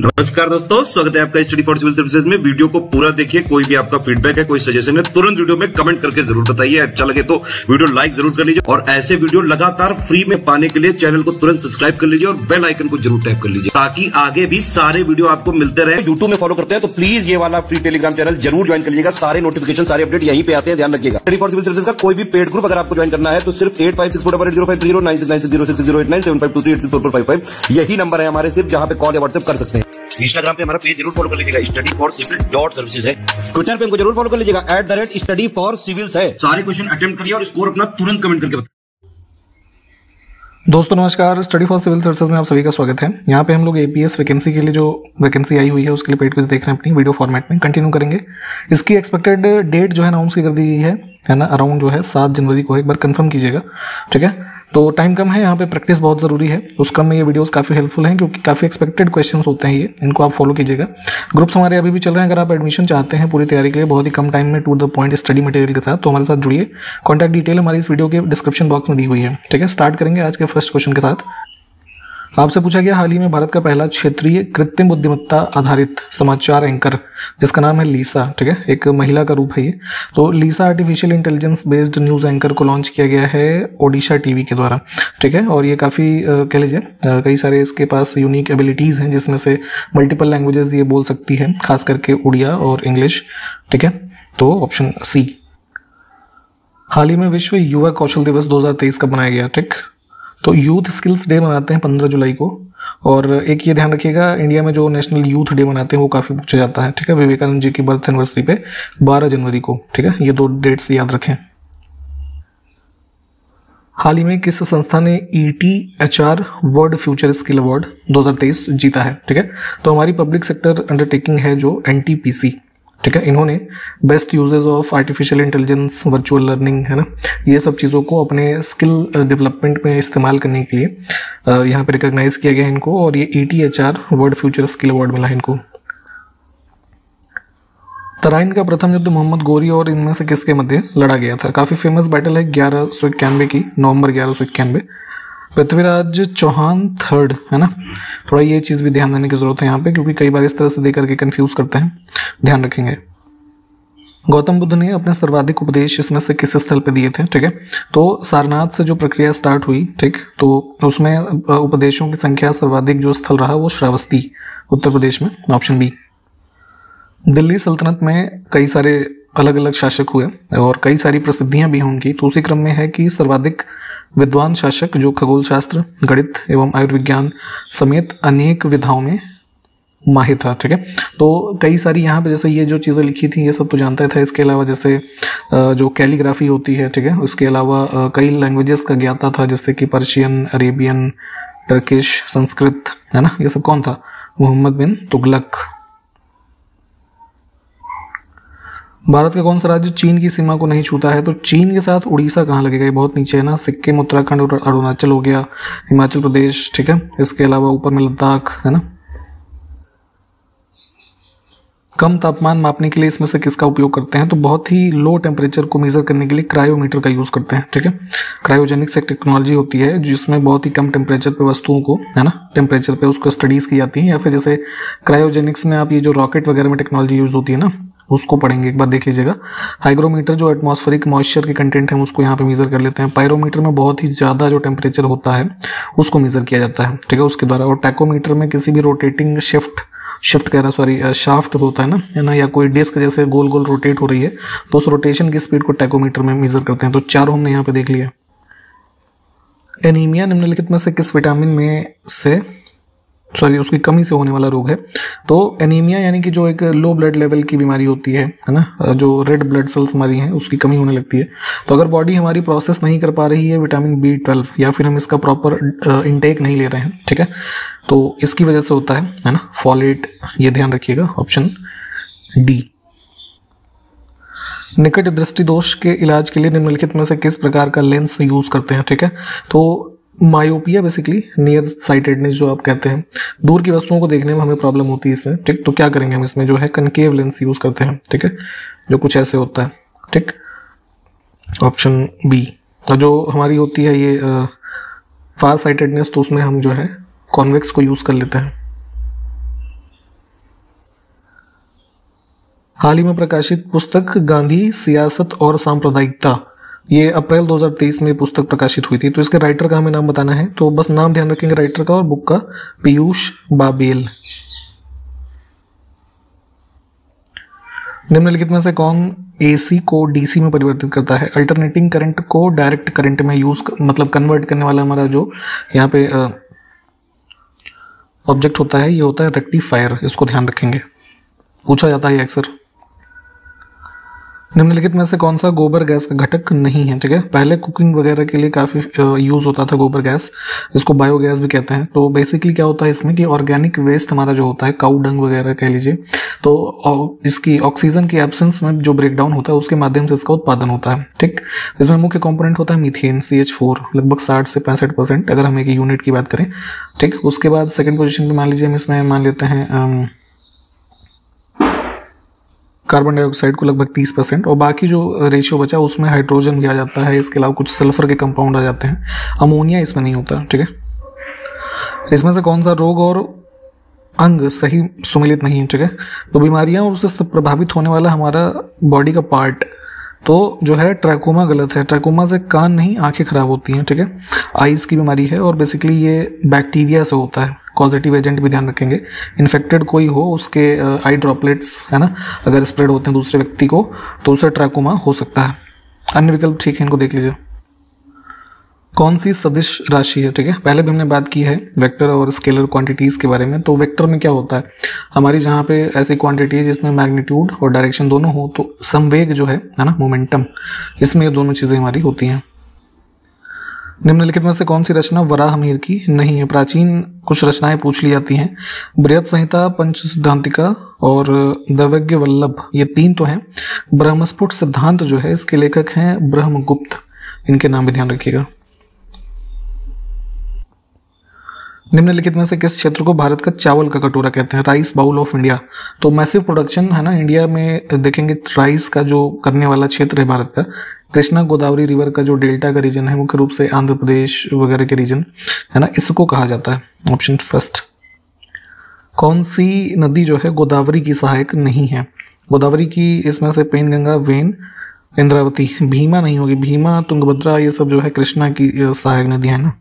नमस्कार दोस्तों, स्वागत है आपका स्टडी फॉर सिविल सर्विसेज़ में। वीडियो को पूरा देखिए, कोई भी आपका फीडबैक है, कोई सजेशन है, तुरंत वीडियो में कमेंट करके ज़रूर बताइए। अच्छा लगे तो वीडियो लाइक ज़रूर कर लीजिए और ऐसे वीडियो लगातार फ्री में पाने के लिए चैनल को तुरंत सब्सक्राइब कर लीजिए और बेल आइकन को ज़रूर टैप कर लीजिए ताकि आगे भी सारे वीडियो आपको मिलते रहे। यूट्यूब में फॉलो करते हैं तो प्लीज़ ये वाला फ्री टेलीग्राम चैनल ज़रूर ज्वाइन कर लीजिएगा। सारे नोटिफिकेशन सारे अपडेट यहीं पे आते हैं, ध्यान रखिएगा। स्टडी फॉर सिविल सर्विस का कोई भी पेड ग्रुप अगर आपको ज्वाइन करना है तो सिर्फ़ eight five six four zero five zero nine six nine zero six zero eight nine seven five two three eight six four five five यही नंबर है हमारे, सिर्फ़ जहाँ पे कॉल या व्हाट्सएप कर सकते हैं। इंस्टाग्राम पे हमारा पेज ज़रूर फॉलो कर लीजिएगा। Study for civil dot services है। ट्विटर पे हमको ज़रूर फॉलो कर लीजिएगा। At the rate study for civils है। सारे क्वेश्चन अटेम्प्ट करिए और स्कोर अपना तुरंत कमेंट करके बताइए। दोस्तों नमस्कार। स्टडी फॉर सिविल सर्विसेज़ में आप सभी का स्वागत है। यहाँ पे हम लोग एपीएस वैकेंसी के लिए जो वैकेंसी आई हुई है उसके लिए पेड क्विज देख रहे हैं अपनी। वीडियो फॉर्मेट में कंटिन्यू करेंगे। इसकी एक्सपेक्टेड डेट जो है अनाउंस की कर दी गई है। है ना? अराउंड जो है सात जनवरी को एक बार कंफर्म कीजिएगा। ठीक है? तो टाइम कम है, यहाँ पे प्रैक्टिस बहुत ज़रूरी है। उस कम में ये वीडियोस काफ़ी हेल्पफुल हैं, क्योंकि काफ़ी एक्सपेक्टेड क्वेश्चंस होते हैं ये। इनको आप फॉलो कीजिएगा। ग्रुप्स हमारे अभी भी चल रहे हैं। अगर आप एडमिशन चाहते हैं पूरी तैयारी के लिए, बहुत ही कम टाइम में to the point study material के साथ तो हमारे साथ जुड़िए। कॉन्टैक्ट डिटेल हमारी इस वीडियो के डिस्क्रिप्शन बॉक्स में दी हुई है। ठीक है? स्टार्ट करेंगे आज के फ़र्स्ट क्वेश्चन के साथ। आपसे पूछा गया, हाल ही में भारत का पहला क्षेत्रीय कृत्रिम बुद्धिमत्ता आधारित समाचार एंकर, जिसका नाम है लीसा, ठीक है? एक महिला का रूप है ये। तो Lisa artificial intelligence based news anchor को लॉन्च किया गया है ओडिशा टीवी के द्वारा, ठीक है? और ये काफ़ी कह लीजिए कई सारे इसके पास यूनिक एबिलिटीज़ हैं, जिसमें से मल्टीपल लैंग्वेजेस ये बोल सकती है, खास करके उड़िया और इंग्लिश, ठीक है? तो ऑप्शन सी हाल ही में विश्व युवा कौशल दिवस 2023 का बनाया गया, ठीक? तो यूथ स्किल्स डे मनाते हैं पंद्रह जुलाई को। और एक ये ध्यान रखिएगा इंडिया में जो नेशनल यूथ डे मनाते हैं वो काफ़ी पूछा जाता है, ठीक है? विवेकानंद जी की बर्थ एनिवर्सरी पे 12 जनवरी को, ठीक है? ये दो डेट्स याद रखें। हाल ही में किस संस्था ने E T H R world future skill award 2023 जीता है, ठीक है? तो हमारी पब्लिक सेक्टर अंडरटेकिंग है जो एन टी पी सी ठीक है? इन्होंने best usages of artificial intelligence virtual learning है ना? ये सब चीज़ों को अपने स्किल डेवलपमेंट में इस्तेमाल करने के लिए यहाँ पे रिकॉग्नाइज किया गया इनको और ये E T H R world future skill award मिला इनको। तराइन का प्रथम युद्ध मोहम्मद गोरी और इनमें से किसके मध्य लड़ा गया था? काफ़ी फ़ेमस बैटल है ग्यारह सौ इक्यानवे की, नवंबर ग्यारह सौ इक्यानवे। पृथ्वीराज चौहान थर्ड, है ना? थोड़ा ये चीज़ भी ध्यान देने की ज़रूरत है यहाँ पे, क्योंकि कई बार इस तरह से देकर के कंफ्यूज करते हैं। ध्यान रखेंगे। गौतम बुद्ध ने अपने सर्वाधिक उपदेश इसमें से किस स्थल पे दिए थे, ठीक है? तो सारनाथ से जो प्रक्रिया स्टार्ट हुई, ठीक? तो उसमें उपदेशों की संख्या सर्वाधिक जो स्थल रहा वो श्रावस्ती, उत्तर प्रदेश में ऑप्शन बी दिल्ली सल्तनत में कई सारे अलग अलग शासक हुए और कई सारी प्रसिद्धियाँ भी होंगी तो उसी क्रम में है कि सर्वाधिक विद्वान शासक, जो खगोल शास्त्र गणित एवं आयुर्विज्ञान समेत अनेक विधाओं में माहिर था, ठीक है? तो कई सारी यहाँ पे जैसे ये जो चीज़ें लिखी थी, ये सब तो जानता था। इसके अलावा जैसे जो कैलीग्राफी होती है, ठीक है? उसके अलावा कई लैंग्वेजेस का ज्ञाता था, जैसे कि पर्शियन अरेबियन टर्किश संस्कृत है ना? ये सब कौन था? मोहम्मद बिन तुगलक। भारत का कौन सा राज्य चीन की सीमा को नहीं छूता है? तो चीन के साथ उड़ीसा कहाँ लगेगा? ये बहुत नीचे है ना। सिक्किम, उत्तराखंड और अरुणाचल हो गया। हिमाचल प्रदेश, ठीक है? इसके अलावा ऊपर में लद्दाख, है ना? कम तापमान मापने के लिए इसमें से किसका उपयोग करते हैं? तो बहुत ही लो टेम्परेचर को मेजर करने के लिए क्रायोमीटर का यूज़ करते हैं, ठीक है? क्रायोजेनिक्स एक टेक्नोलॉजी होती है जिसमें बहुत ही कम टेम्परेचर पे वस्तुओं को, है ना? टेम्परेचर पे उसको स्टडीज़ की जाती है या फिर जैसे क्रायोजेनिक्स में आप ये जो रॉकेट वगैरह में टेक्नोलॉजी यूज़ होती है ना उसको पढ़ेंगे, एक बार देख लीजिएगा। हाइग्रोमीटर जो एटमॉस्फेरिक मॉइस्चर के कंटेंट है, उसको यहाँ पे मेजर कर लेते हैं। पायरोमीटर में बहुत ही ज़्यादा जो टेम्परेचर होता है, उसको मेजर किया जाता है, ठीक है? उसके द्वारा। और टैकोमीटर में किसी भी रोटेटिंग शिफ्ट शिफ्ट कह रहा सॉरी शाफ्ट होता है ना है ना? या कोई डिस्क जैसे गोल गोल रोटेट हो रही है तो उस रोटेशन की स्पीड को टैकोमीटर में मेजर करते हैं। तो चारों हमने यहाँ पे देख लिया। एनीमिया निम्नलिखित में से किस विटामिन में से सॉरी, उसकी कमी से होने वाला रोग है। तो एनीमिया यानी कि जो एक लो ब्लड लेवल की बीमारी होती है है ना? जो रेड ब्लड सेल्स हमारी हैं, उसकी कमी होने लगती है। तो अगर बॉडी हमारी प्रोसेस नहीं कर पा रही है विटामिन बी ट्वेल्व या फिर हम इसका प्रॉपर इनटेक नहीं ले रहे हैं, ठीक है? तो इसकी वजह से होता है है ना? फॉलेट ये ध्यान रखिएगा ऑप्शन डी निकट दृष्टि दोष के इलाज के लिए निम्नलिखित में से किस प्रकार का लेंस यूज़ करते हैं, ठीक है? तो मायोपिया बेसिकली नियर साइटेडनेस जो आप कहते हैं, दूर की वस्तुओं को देखने में हमें प्रॉब्लम होती है इसमें, ठीक? तो क्या करेंगे हम इसमें? जो है कनकेव लेंस यूज़ करते हैं, ठीक है? जो कुछ ऐसे होता है, ठीक? ऑप्शन बी और जो हमारी होती है ये फार साइटेडनेस तो उसमें हम जो है कॉन्वेक्स को यूज़ कर लेते हैं। हाल ही में प्रकाशित पुस्तक, गांधी, सियासत और सांप्रदायिकता ये अप्रैल 2023 में पुस्तक प्रकाशित हुई थी। तो इसके राइटर का हमें नाम बताना है। तो बस नाम ध्यान रखेंगे राइटर का और बुक का। पीयूष बाबेल। निम्नलिखित में से कौन एसी को डीसी में परिवर्तित करता है? अल्टरनेटिंग करंट को डायरेक्ट करंट में यूज़ मतलब कन्वर्ट करने वाला हमारा जो यहाँ पे ऑब्जेक्ट होता है, ये होता है रेक्टिफायर इसको ध्यान रखेंगे। पूछा जाता है अक्सर। निम्नलिखित में से कौन सा गोबर गैस का घटक नहीं है, ठीक है? पहले कुकिंग वगैरह के लिए काफ़ी यूज़ होता था गोबर गैस इसको बायोगैस भी कहते हैं। तो बेसिकली क्या होता है इसमें कि ऑर्गेनिक वेस्ट हमारा जो होता है काउ डंग वगैरह कह लीजिए तो इसकी ऑक्सीजन की एब्सेंस में जो ब्रेक डाउन होता है, उसके माध्यम से इसका उत्पादन होता है, ठीक? इसमें मुख्य कॉम्पोनेंट होता है मीथेन सी एच फोर लगभग साठ से पैंसठ परसेंट अगर हम एक यूनिट की बात करें, ठीक? उसके बाद सेकेंड पोजिशन पर मान लीजिए हम इसमें मान लेते हैं कार्बन डाइऑक्साइड को लगभग तीस परसेंट और बाकी जो रेशियो बचा उसमें हाइड्रोजन भी आ जाता है, इसके अलावा कुछ सल्फ़र के कंपाउंड आ जाते हैं। अमोनिया इसमें नहीं होता, ठीक है? इसमें से कौन सा रोग और अंग सही सुमिलित नहीं है, ठीक है? तो बीमारियाँ और उससे प्रभावित होने वाला हमारा बॉडी का पार्ट तो जो है, ट्रैकोमा गलत है। ट्रैकोमा से कान नहीं, आँखें खराब होती हैं, ठीक है? आइज़ की बीमारी है और बेसिकली ये बैक्टीरिया से होता है। पॉजिटिव एजेंट भी ध्यान रखेंगे। इन्फेक्टेड कोई हो, उसके आई ड्रॉपलेट्स है ना? अगर स्प्रेड होते हैं दूसरे व्यक्ति को तो उसे ट्रैकोमा हो सकता है। अन्य विकल्प ठीक है, इनको देख लीजिए। कौन सी सदिश राशि है, ठीक है? पहले भी हमने बात की है वेक्टर और स्केलर क्वांटिटीज़ के बारे में तो वेक्टर में क्या होता है? हमारी जहाँ पे ऐसी क्वांटिटी है जिसमें मैग्नीट्यूड और डायरेक्शन दोनों हो तो संवेग जो है है ना मोमेंटम इसमें ये दोनों चीज़ें हमारी होती हैं। निम्नलिखित में से कौन सी रचना वराहमीर की नहीं है? प्राचीन कुछ रचनाएँ पूछ ली जाती हैं। बृहत संहिता, पंच सिद्धांतिका और दैवज्ञ वल्लभ, ये तीन तो हैं। ब्रह्मस्फुट सिद्धांत जो है, इसके लेखक हैं ब्रह्मगुप्त। इनके नाम भी ध्यान रखिएगा। निम्नलिखित में से किस क्षेत्र को भारत का चावल का कटोरा कहते हैं? राइस बाउल ऑफ़ इंडिया तो मैसिव प्रोडक्शन है ना? इंडिया में देखेंगे राइस का जो करने वाला क्षेत्र है भारत का, कृष्णा गोदावरी रिवर का जो डेल्टा का रीजन है, मुख्य रूप से आंध्र प्रदेश वगैरह के रीजन है ना? इसको कहा जाता है। ऑप्शन फ़र्स्ट कौन सी नदी जो है गोदावरी की सहायक नहीं है? गोदावरी की इसमें से पेन, गंगा, वेन, इंद्रावती, भीमा नहीं होगी। भीमा, तुंगभद्रा, ये सब जो है कृष्णा की सहायक नदियाँ है ना?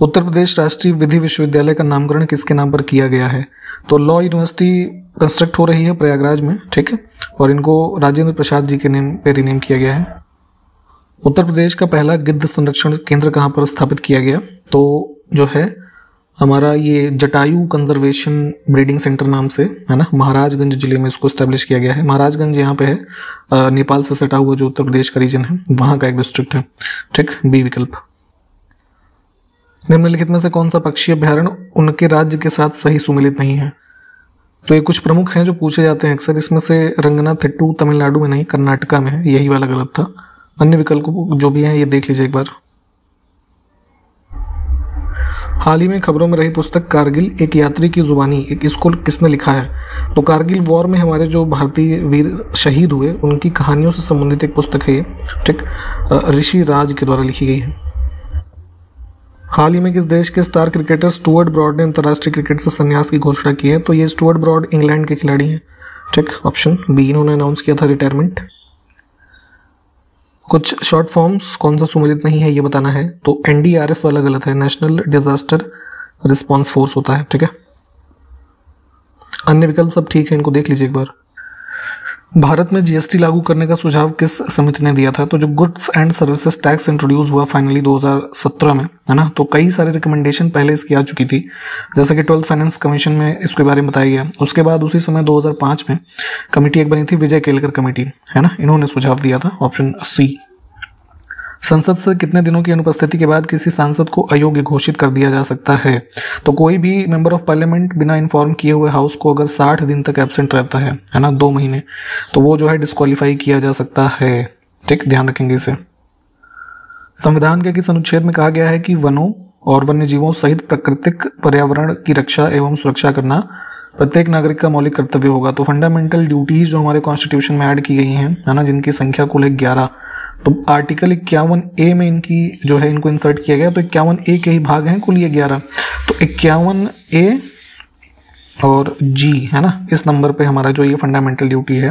उत्तर प्रदेश राष्ट्रीय विधि विश्वविद्यालय का नामकरण किसके नाम पर किया गया है? तो लॉ यूनिवर्सिटी कंस्ट्रक्ट हो रही है प्रयागराज में, ठीक है? और इनको राजेंद्र प्रसाद जी के नेम पे रिनेम किया गया है। उत्तर प्रदेश का पहला गिद्ध संरक्षण केंद्र कहाँ पर स्थापित किया गया? तो जो है, हमारा ये जटायु कंजर्वेशन ब्रीडिंग सेंटर नाम से, है ना? महाराजगंज ज़िले में इसको स्टैब्लिश किया गया है। महाराजगंज यहाँ पे है नेपाल से सटा हुआ जो उत्तर प्रदेश का रीजन है, वहाँ का एक डिस्ट्रिक्ट है, ठीक? बी विकल्प। निम्नलिखित में से कौन सा पक्षी अभ्यारण उनके राज्य के साथ सही सुमिलित नहीं है? तो ये कुछ प्रमुख हैं जो पूछे जाते हैं अक्सर। इसमें से रंगना थिट्टू तमिलनाडु में नहीं, कर्नाटका में है। यही वाला गलत था। अन्य विकल्प जो भी हैं, ये देख लीजिए एक बार। हाल ही में खबरों में रही पुस्तक कारगिल, एक यात्री की जुबानी, एक इसको किसने लिखा है? तो कारगिल वॉर में हमारे जो भारतीय वीर शहीद हुए, उनकी कहानियों से संबंधित एक पुस्तक है ये, ठीक ऋषि राज के द्वारा लिखी गई है। हाल ही में किस देश के स्टार क्रिकेटर स्टुअर्ट ब्रॉड ने अंतर्राष्ट्रीय क्रिकेट से संन्यास की घोषणा की है तो ये स्टुअर्ट ब्रॉड इंग्लैंड के खिलाड़ी हैं। ठीक ऑप्शन बी इन्होंने अनाउंस किया था रिटायरमेंट कुछ शॉर्ट फॉर्म्स कौन सा सुमिलित नहीं है, ये बताना है। तो एनडीआरएफ वाला गलत है नेशनल डिजास्टर रिस्पॉन्स फोर्स होता है, ठीक है? अन्य विकल्प सब ठीक है, इनको देख लीजिए एक बार। भारत में जीएसटी लागू करने का सुझाव किस समिति ने दिया था? तो जो goods and services tax introduce हुआ फाइनली 2017 में, है ना? तो कई सारे रिकमेंडेशन पहले इसकी आ चुकी थी। जैसे कि ट्वेल्थ फाइनेंस कमीशन में इसके बारे में बताया गया। उसके बाद उसी समय 2005 में कमेटी एक बनी थी, विजय केलकर कमेटी है ना? इन्होंने सुझाव दिया था ऑप्शन सी संसद से कितने दिनों की अनुपस्थिति के बाद किसी सांसद को अयोग्य घोषित कर दिया जा सकता है? तो कोई भी मेंबर ऑफ़ पार्लियामेंट बिना इन्फॉर्म किए हुए हाउस को अगर साठ दिन तक एबसेंट रहता है है ना, दो महीने तो वो जो है डिस्कालीफाई किया जा सकता है। ठीक, ध्यान रखेंगे इसे। संविधान के किस अनुच्छेद में कहा गया है कि वनों और वन्य जीवों सहित प्राकृतिक पर्यावरण की रक्षा एवं सुरक्षा करना प्रत्येक नागरिक का मौलिक कर्तव्य होगा? तो फंडामेंटल ड्यूटीज़ जो हमारे कॉन्स्टिट्यूशन में ऐड की गई हैं, है ना, जिनकी संख्या कुल है ग्यारह। तो आर्टिकल इक्यावन ए में इनकी जो है इनको इंसर्ट किया गया तो इक्यावन ए के ही भाग हैं, कुल ये ग्यारह। तो इक्यावन ए और जी है ना? इस नंबर पे हमारा जो ये फंडामेंटल ड्यूटी है,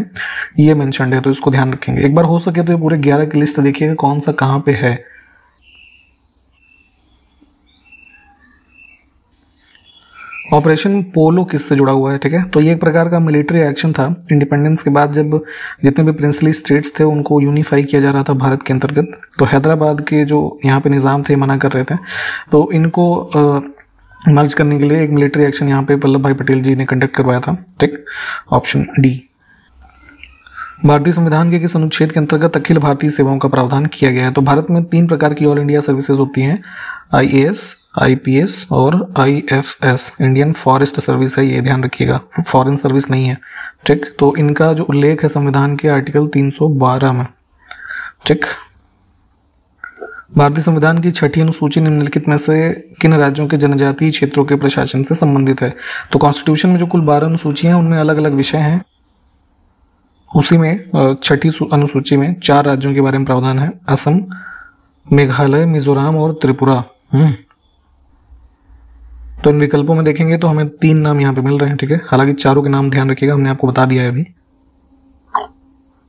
ये मैंशनड है तो इसको ध्यान रखेंगे। एक बार हो सके तो ये पूरे ग्यारह की लिस्ट देखिएगा, कौन सा कहाँ पे है। ऑपरेशन पोलो किससे जुड़ा हुआ है, ठीक है? तो ये एक प्रकार का मिलिट्री एक्शन था। इंडिपेंडेंस के बाद जब जितने भी प्रिंसली स्टेट्स थे, उनको यूनिफाई किया जा रहा था भारत के अंतर्गत। तो हैदराबाद के जो यहाँ पे निज़ाम थे, मना कर रहे थे। तो इनको मर्ज करने के लिए एक मिलिट्री एक्शन यहाँ पे वल्लभ भाई पटेल जी ने कंडक्ट करवाया था, ठीक? ऑप्शन डी भारतीय संविधान के किस अनुच्छेद के अंतर्गत अखिल भारतीय सेवाओं का प्रावधान किया गया है? तो भारत में तीन प्रकार की ऑल इंडिया सर्विसेज़ होती हैं। आईएएस आईपीएस और आईएफएस इंडियन फॉरेस्ट सर्विस है, ये ध्यान रखिएगा। फॉरेन सर्विस नहीं है। ठीक तो इनका जो उल्लेख है संविधान के आर्टिकल 312 में। ठीक भारतीय संविधान की छठी अनुसूची निम्नलिखित में से किन राज्यों के जनजातीय क्षेत्रों के प्रशासन से संबंधित है? तो कॉन्स्टिट्यूशन में जो कुल बारह अनुसूची हैं, उनमें अलग अलग विषय हैं। उसी में छठी अनुसूची में चार राज्यों के बारे में प्रावधान है। असम, मेघालय, मिजोरम और त्रिपुरा। हम्म। तो इन विकल्पों में देखेंगे तो हमें तीन नाम यहाँ पे मिल रहे हैं, ठीक है? हालाँकि चारों के नाम ध्यान रखिएगा, हमने आपको बता दिया है अभी।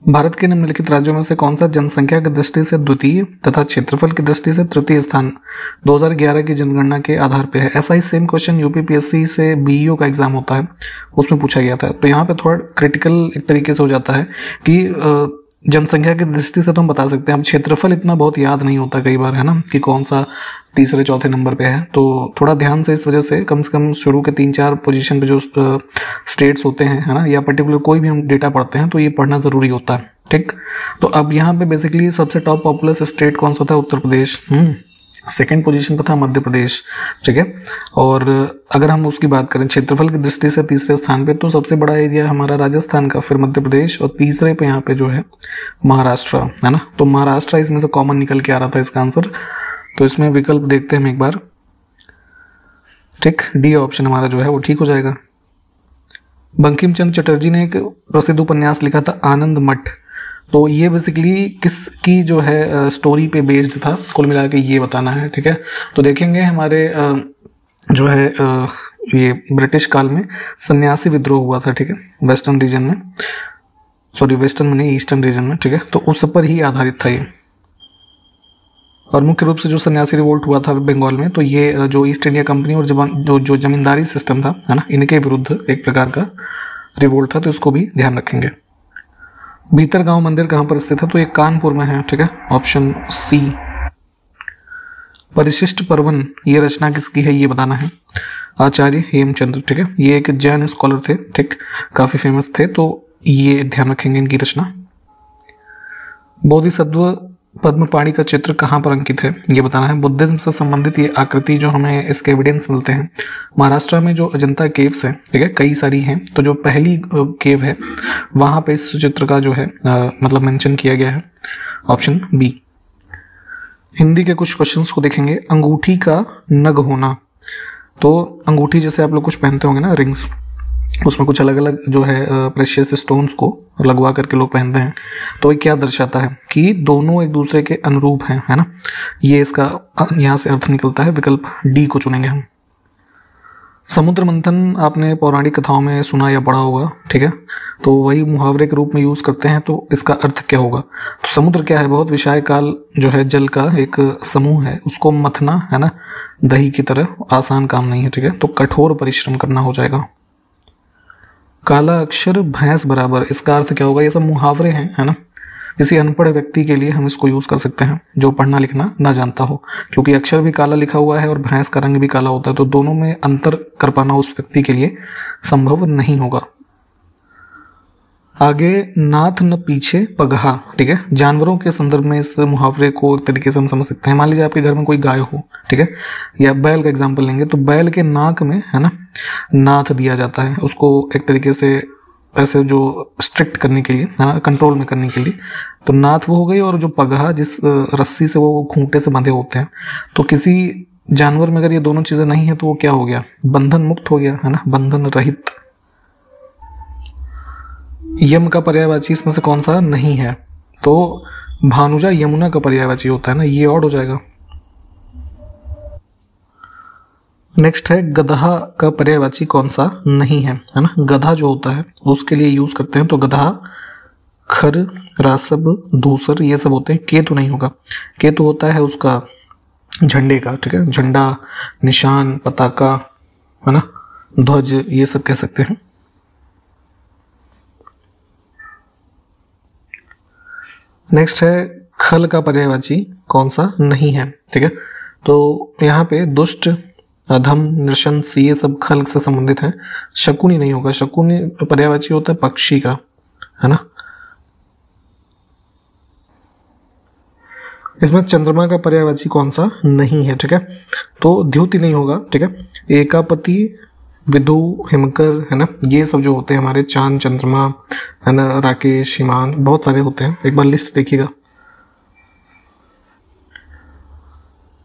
भारत के निम्नलिखित राज्यों में से कौन सा जनसंख्या की दृष्टि से द्वितीय तथा क्षेत्रफल की दृष्टि से तृतीय स्थान 2011 की जनगणना के आधार पर है? ऐसा ही सेम क्वेश्चन यूपीपीएससी से बीईओ का एग्ज़ाम होता है, उसमें पूछा गया था। तो यहाँ पे थोड़ा क्रिटिकल एक तरीके से हो जाता है कि जनसंख्या की दृष्टि से तो हम बता सकते हैं, अब क्षेत्रफल इतना बहुत याद नहीं होता कई बार, है ना, कि कौन सा तीसरे, चौथे नंबर पे है। तो थोड़ा ध्यान से इस वजह से कम से कम शुरू के तीन चार पोजीशन पे जो स्टेट्स होते हैं, है ना, या पर्टिकुलर कोई भी हम डेटा पढ़ते हैं तो ये पढ़ना ज़रूरी होता है, ठीक? तो अब यहाँ पे बेसिकली सबसे टॉप पॉपुलर स्टेट कौन सा होता है? उत्तर प्रदेश हम्म। सेकेंड पोजीशन पर था मध्य प्रदेश, ठीक है? और अगर हम उसकी बात करें, क्षेत्रफल की दृष्टि से तीसरे स्थान पे तो सबसे बड़ा एरिया हमारा राजस्थान का, फिर मध्य प्रदेश और तीसरे पे यहाँ पे जो है महाराष्ट्र, है ना? तो महाराष्ट्र इसमें से कॉमन निकल के आ रहा था इसका आंसर तो इसमें विकल्प देखते हैं हम एक बार। ठीक? डी ऑप्शन हमारा जो है, वो ठीक हो जाएगा। बंकिम चंद्र चटर्जी ने एक प्रसिद्ध उपन्यास लिखा था, आनंद मठ। तो ये बेसिकली किस की जो है स्टोरी पे बेस्ड था? कुल मिला के ये बताना है, ठीक है? तो देखेंगे हमारे जो है ये ब्रिटिश काल में सन्यासी विद्रोह हुआ था, ठीक है? वेस्टर्न रीजन में। सॉरी वेस्टर्न में नहीं ईस्टर्न रीजन में, ठीक है? तो उस पर ही आधारित था ये। और मुख्य रूप से जो सन्यासी रिवोल्ट हुआ था बंगाल में तो ये जो ईस्ट इंडिया कंपनी और जो जो जमींदारी सिस्टम था, है ना? इनके विरुद्ध एक प्रकार का रिवोल्ट था तो इसको भी ध्यान रखेंगे। भीतर गाँव मंदिर कहाँ पर स्थित है? तो ये कानपुर में है, ठीक है? ऑप्शन सी परिशिष्ट पर्वन, ये रचना किसकी है, ये बताना है। आचार्य हेमचंद्र, ठीक है? ये एक जैन स्कॉलर थे, ठीक? काफ़ी फ़ेमस थे तो ये ध्यान रखेंगे इनकी रचना। बोधिसत्व पद्म पाणी का चित्र कहाँ पर अंकित है? ये बताना है। बुद्धिज्म से संबंधित ये आकृति जो हमें इसके एविडेंस मिलते हैं। महाराष्ट्र में जो अजंता केव्स है ठीक है कई सारी हैं तो जो पहली केव है वहाँ पे इस चित्र का जो है आ, मतलब मेंशन किया गया है। ऑप्शन बी हिंदी के कुछ क्वेश्चंस को देखेंगे। अंगूठी का नग होना। तो अंगूठी जैसे आप लोग कुछ पहनते होंगे ना रिंग्स उसमें कुछ अलग अलग जो है प्रेशियस स्टोन्स को लगवा करके लोग पहनते हैं। तो ये क्या दर्शाता है कि दोनों एक दूसरे के अनुरूप हैं, है ना? ये इसका यहाँ से अर्थ निकलता है, विकल्प डी को चुनेंगे हम। समुद्र मंथन आपने पौराणिक कथाओं में सुना या पढ़ा होगा, ठीक है? तो वही मुहावरे के रूप में यूज़ करते हैं तो इसका अर्थ क्या होगा? तो समुद्र क्या है? बहुत विषाय काल जो है, जल का एक समूह है, उसको मथना, है ना? दही की तरह आसान काम नहीं है, ठीक है? तो कठोर परिश्रम करना हो जाएगा। काला अक्षर भैंस बराबर। इसका अर्थ क्या होगा? ये सब मुहावरे हैं, है ना? किसी अनपढ़ व्यक्ति के लिए हम इसको यूज़ कर सकते हैं, जो पढ़ना लिखना ना जानता हो। क्योंकि अक्षर भी काला लिखा हुआ है और भैंस का रंग भी काला होता है तो दोनों में अंतर कर पाना उस व्यक्ति के लिए संभव नहीं होगा। आगे नाथ न पीछे पगहा, ठीक है? जानवरों के संदर्भ में इस मुहावरे को एक तरीके से हम समझ सकते हैं। मान लीजिए आपके घर में कोई गाय हो, ठीक है? या बैल का एग्ज़ाम्पल लेंगे तो बैल के नाक में, है ना, नाथ दिया जाता है। उसको एक तरीके से ऐसे जो स्ट्रिक्ट करने के लिए, है ना कंट्रोल में करने के लिए तो नाथ वो हो गई और जो पगहा, जिस रस्सी से वो खूंटे से बंधे होते हैं तो किसी जानवर में अगर ये दोनों चीज़ें नहीं है तो वो क्या हो गया? बंधन मुक्त हो गया, है ना? बंधन रहित। यम का पर्यायवाची इसमें से कौन सा नहीं है? तो भानुजा यमुना का पर्यायवाची होता है ना, ये ऑड हो जाएगा। नेक्स्ट है, गधा का पर्यायवाची कौन सा नहीं है है ना? गधा जो होता है, उसके लिए यूज़ करते हैं तो गधा, खर, रासब, दूसर, ये सब होते हैं, केतु नहीं होगा। केतु होता है उसका झंडे का, ठीक है? झंडा, निशान, पताका, है ना? ध्वज, ये सब कह सकते हैं। नेक्स्ट है, खल का पर्यायवाची कौन सा? नहीं है, ठीक है? तो यहाँ पे दुष्ट, अधम, नृशंस, ये सब खल से संबंधित है। शकुनी नहीं होगा। शकुनी पर्यायवाची होता है पक्षी का, है ना? इसमें चंद्रमा का पर्यायवाची कौन सा? नहीं है, ठीक है? तो द्युति नहीं होगा, ठीक है? एकापति विदु, हिमकर, है ना? ये सब जो होते हैं हमारे, चाँद, चंद्रमा, है ना? राकेश, हिमान, बहुत सारे होते हैं। एक बार लिस्ट देखिएगा।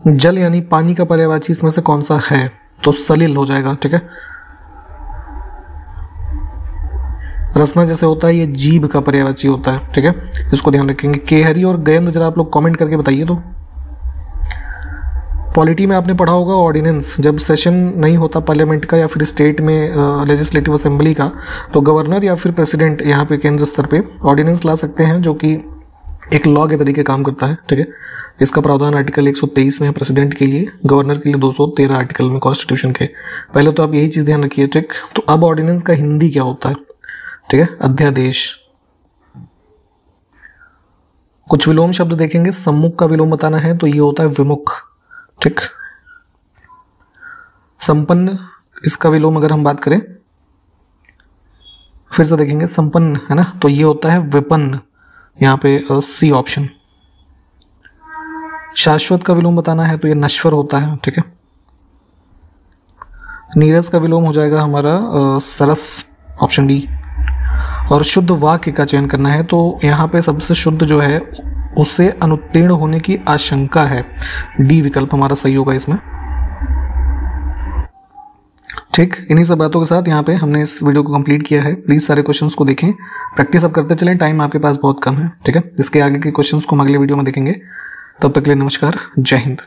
जल यानी पानी का पर्यायवाची इसमें से कौन सा है? तो सलिल हो जाएगा, ठीक है? रसना जैसे होता है, ये जीभ का पर्यायवाची होता है, ठीक है? इसको ध्यान रखेंगे। केहरी और गेंद जरा आप लोग कमेंट करके बताइए तो। पॉलिटी में आपने पढ़ा होगा ऑर्डिनेंस जब सेशन नहीं होता पार्लियामेंट का या फिर स्टेट में लेजिस्लेटिव असेंबली का तो गवर्नर या फिर प्रेसिडेंट यहाँ पे केंद्र स्तर पे ऑर्डिनेंस ला सकते हैं, जो कि एक लॉ के तरीके काम करता है, ठीक है? इसका प्रावधान आर्टिकल 123 में है प्रेसिडेंट के लिए गवर्नर के लिए 213 आर्टिकल में कॉन्स्टिट्यूशन के। पहले तो आप यही चीज़ ध्यान रखिए, ठीक? तो अब ऑर्डिनेंस का हिंदी क्या होता है, ठीक है? अध्यादेश। कुछ विलोम शब्द देखेंगे, सम्मुख का विलोम बताना है तो ये होता है विमुख। ठीक। संपन्न इसका विलोम अगर हम बात करें फिर से देखेंगे संपन्न है ना? तो ये होता है विपन्न। यहाँ पे सी ऑप्शन शाश्वत का विलोम बताना है तो ये नश्वर होता है ठीक है? नीरस का विलोम हो जाएगा हमारा आ, सरस ऑप्शन डी और शुद्ध वाक्य का चयन करना है तो यहाँ पे सबसे शुद्ध जो है उससे अनुत्तीर्ण होने की आशंका है। डी विकल्प हमारा सही होगा इसमें। ठीक, इन्हीं सब बातों के साथ यहाँ पे हमने इस वीडियो को कंप्लीट किया है। प्लीज़ सारे क्वेश्चंस को देखें। प्रैक्टिस अब करते चलें। टाइम आपके पास बहुत कम है। ठीक है? इसके आगे के क्वेश्चंस को हम अगले वीडियो में देखेंगे। तब तक के लिए नमस्कार। जय हिंद।